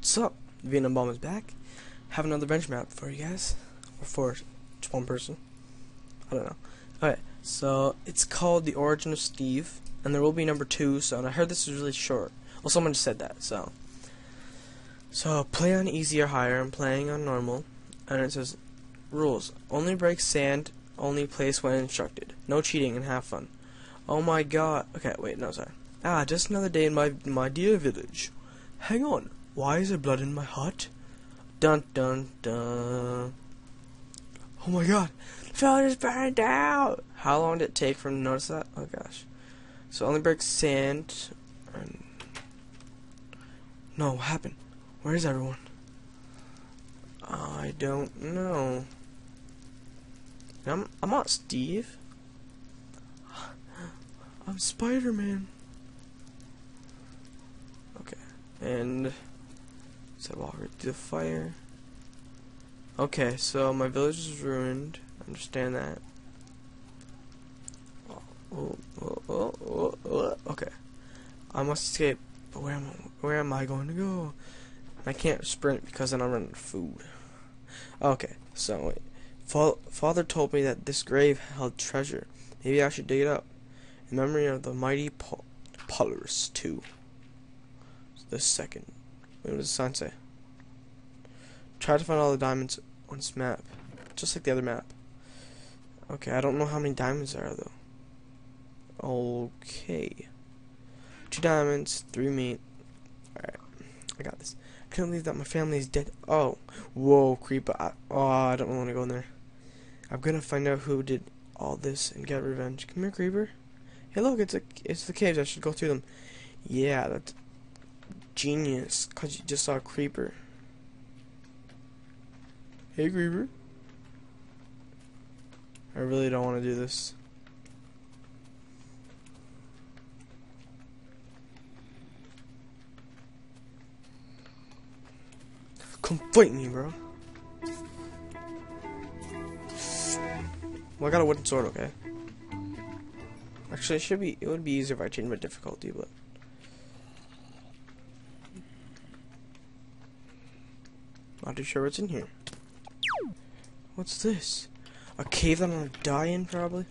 What's up? Vietnam Bomb is back. Have another bench map for you guys. Or for just one person. I don't know. Okay, so it's called The Origin of Steve. And there will be number two, so and I heard this is really short. Well someone just said that, so So play on easy or higher, I'm playing on normal. And it says rules. Only break sand, only place when instructed. No cheating and have fun. Oh my god okay, wait, no sorry. Ah, just another day in my my dear village. Hang on. Why is there blood in my hut? Dun dun dun. Oh my god. The village is burned out. How long did it take for him to notice that? Oh gosh. So only break sand. And no, what happened? Where is everyone? I don't know. I'm I'm not Steve. I'm Spider-Man. Okay, and so walk right through the fire. Okay, so my village is ruined. Understand that. Oh, oh, oh, okay. I must escape. But where am I, where am I going to go? I can't sprint because then I'm running food. Okay, so wait. Fa Father told me that this grave held treasure. Maybe I should dig it up. In memory of the mighty Pol Polaris II. The second. What does the sign say? Try to find all the diamonds on this map. Just like the other map. Okay, I don't know how many diamonds there are though. Okay. Two diamonds, three meat. Alright, I got this. I can't believe that my family is dead. Oh, whoa, creeper. I, oh, I don't want to go in there. I'm gonna find out who did all this and get revenge. Come here, creeper. Hey, look, it's a, it's the caves. I should go through them. Yeah, that's genius. Cause you just saw a creeper. Hey, creeper. I really don't want to do this. Come fight me, bro. Well, I got a wooden sword, okay? Actually, it should be. It would be easier if I changed my difficulty, but. Sure what's in here. What's this? A cave that I'm gonna die in, probably?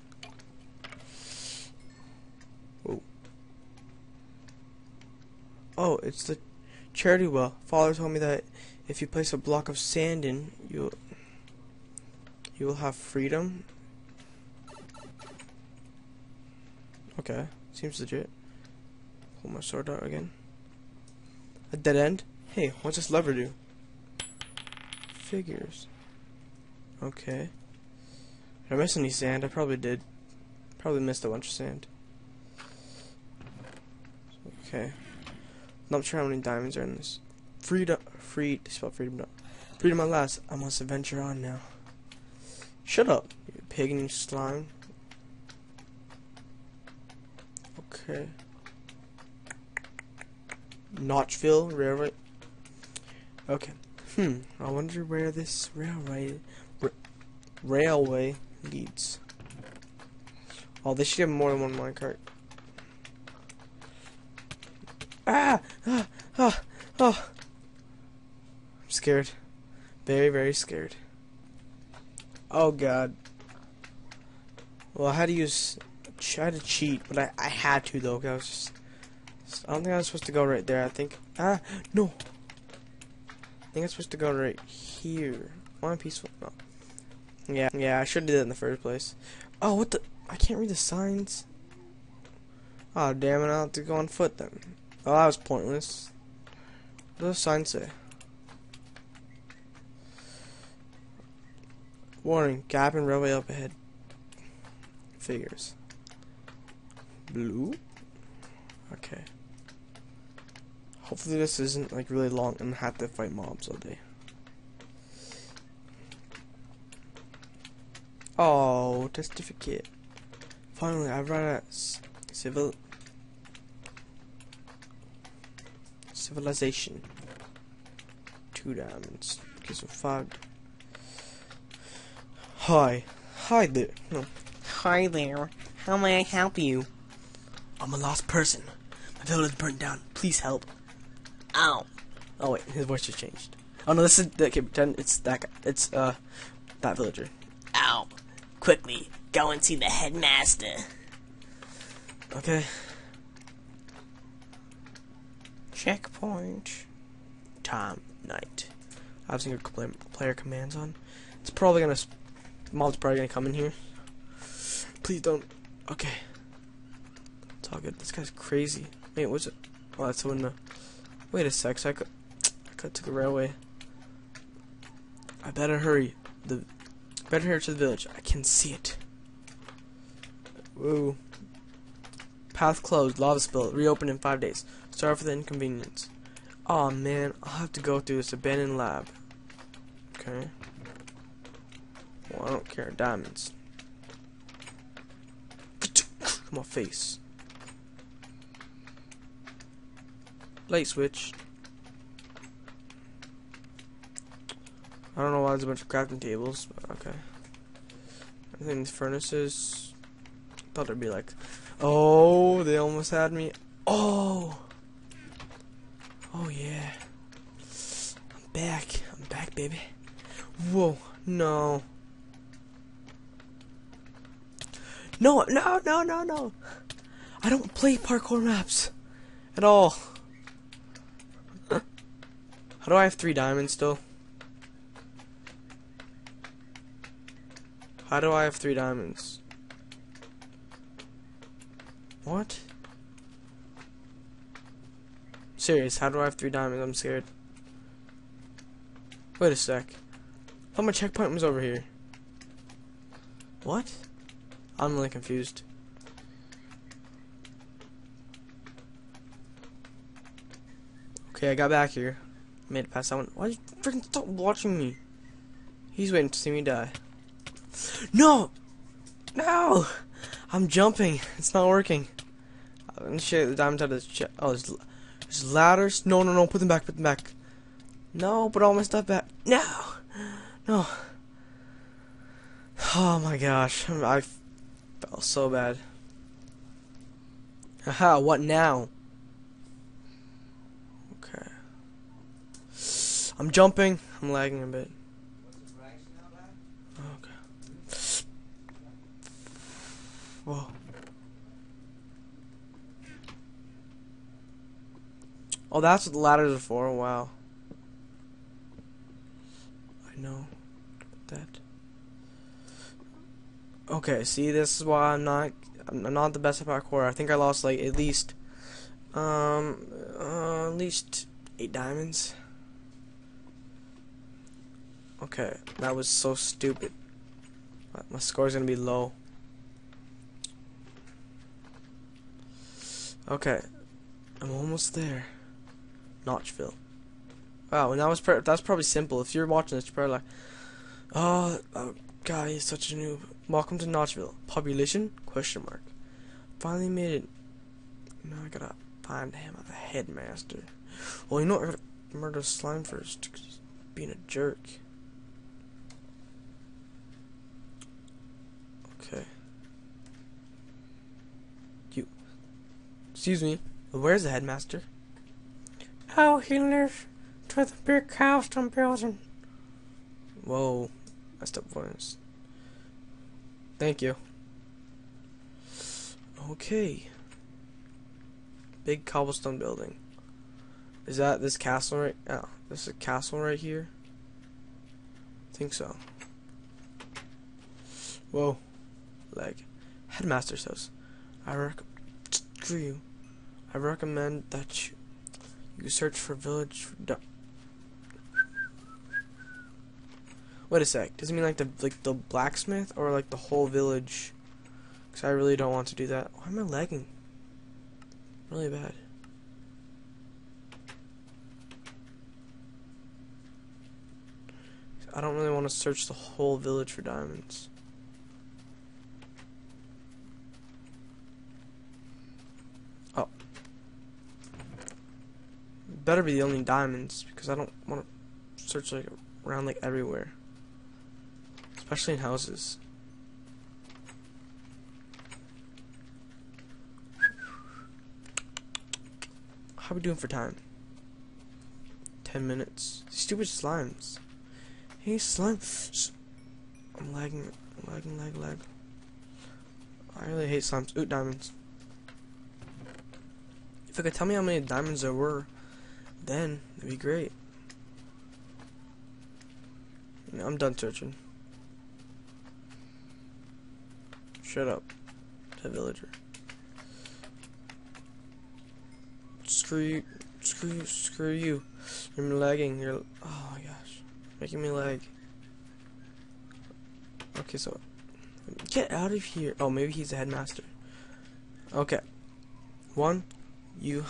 Oh, it's the charity well. Father told me that if you place a block of sand in, you'll you will have freedom. Okay, seems legit. Pull my sword out again. A dead end? Hey, what's this lever do? Figures. Okay. Did I miss any sand? I probably did. Probably missed a bunch of sand. Okay. Not sure how many diamonds are in this. Freedom, free, spell freedom, no. Freedom at last. I must adventure on now. Shut up, you pig and you slime. Okay. Notchville Railway. Okay. Hmm. I wonder where this railway railway leads. Oh, they should have more than one minecart. Ah! Ah! Ah! Oh! I'm scared. Very, very scared. Oh god. Well, I had to use. I had to cheat, but I, I had to though. I was just. I don't think I was supposed to go right there. I think. Ah! No! I think I'm supposed to go right here. Why peaceful? No. Oh. Yeah, yeah, I should have did it in the first place. Oh, what the? I can't read the signs. Oh, damn it, I'll have to go on foot then. Oh, that was pointless. What does the sign say? Warning, gap in railway up ahead. Figures. Blue? Okay. Hopefully this isn't like really long and have to fight mobs all day. Oh, certificate. Finally, I run a civil civilization. Two diamonds. Okay, so five. Hi. Hi there. No. Hi there. How may I help you? I'm a lost person. My village burnt down. Please help. Ow. Oh wait, his voice just changed. Oh no, this is kid. Pretend it's that guy. It's uh that villager. Ow. Quickly, go and see the headmaster. Okay. Checkpoint. Time night. I have play, player commands on. It's probably gonna. Mob's probably gonna come in here. Please don't. Okay. It's all good. This guy's crazy. Wait, what's it? Oh, that's the window. Wait a sec. So I could. I to the railway. I better hurry. The better hurry to the village. I can see it. Woo. Path closed. Lava spill. Reopen in five days. Sorry for the inconvenience. Aw man, I'll have to go through this abandoned lab. Okay. Well, I don't care. Diamonds. My face. Light switch. I don't know why there's a bunch of crafting tables, but okay. I think these furnaces. Thought there'd be like. Oh, they almost had me. Oh! Oh yeah. I'm back. I'm back, baby. Whoa. No. No, no, no, no, no. I don't play parkour maps at all. How do I have three diamonds still? How do I have three diamonds? What? Serious, how do I have three diamonds? I'm scared. Wait a sec. Thought my checkpoint was over here. What? I'm really confused. Okay, I got back here. Made it past that one. Why did you freaking stop watching me? He's waiting to see me die. No! No! I'm jumping. It's not working. I'm gonna shake the diamonds out of this chest. Oh, there's, there's ladders. No, no, no. Put them back. Put them back. No, put all my stuff back. No! No. Oh my gosh. I felt so bad. Haha, what now? Okay. I'm jumping. I'm lagging a bit. Okay. Whoa. Oh, that's what the ladders are for. Wow. I know that. Okay, see, this is why I'm not. I'm not the best at parkour. I think I lost like at least, um, uh, at least eight diamonds. Okay, that was so stupid. My- My score's gonna be low. Okay, I'm almost there. Notchville. Wow, and that was that's probably simple. If you're watching this, you're probably like, oh, oh guy, he's such a noob. Welcome to Notchville. Population? Question mark. Finally made it. Now I gotta find him, the headmaster. Well, you know what? I gotta murder slime first. 'cause he's being a jerk. Okay. You. Excuse me. Where's the headmaster? Oh, he lives to the big house I'm building. Whoa. Messed up voice. Thank you. Okay. Big cobblestone building. Is that this castle right? Oh, this is a castle right here. I think so. Whoa. Leg. Headmaster's house. I rec. Screw you. I recommend that you, you search for village. Wait a sec. Does it mean like the like the blacksmith or like the whole village? Because I really don't want to do that. Why am I lagging? Really bad. I don't really want to search the whole village for diamonds. Better be the only diamonds because I don't want to search like around like everywhere. Especially in houses. How we doing for time? 10 minutes. Stupid slimes. Hey, slime. I'm lagging. Lagging, lag, lag. I really hate slimes. Ooh, diamonds. If you could tell me how many diamonds there were, then it'd be great. I'm done searching. Shut up, that villager. Screw you, screw you, screw you. You're lagging. You're. Oh my gosh, making me lag. Okay, so get out of here. Oh, maybe he's the headmaster. Okay. One, you.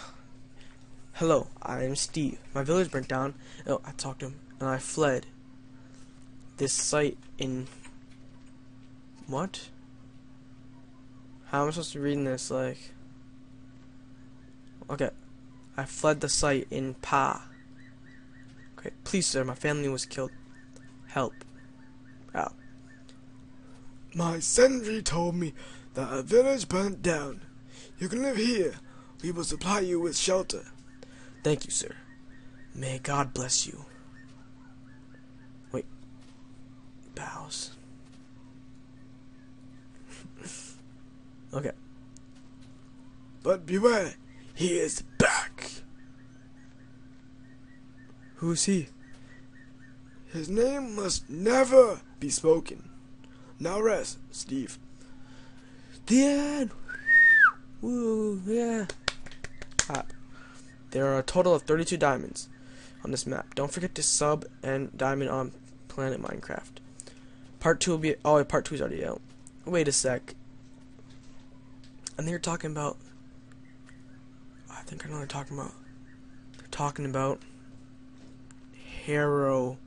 Hello, I am Steve. My village burnt down. Oh, I talked to him, and I fled. This site in. What? How am I supposed to read this? Like. Okay. I fled the site in Pa. Okay, please, sir, my family was killed. Help. Out. My sentry told me that a village burnt down. You can live here. We will supply you with shelter. Thank you, sir. May God bless you. Wait. Bows. okay. But beware, he is back. Who's he? His name must never be spoken. Now rest, Steve. The end! Woo, yeah. There are a total of 32 diamonds on this map. Don't forget to sub and diamond on Planet Minecraft. Part 2 will be. Oh, part 2 is already out. Wait a sec. And they're talking about. I think I know they're talking about. They're talking about. Harrow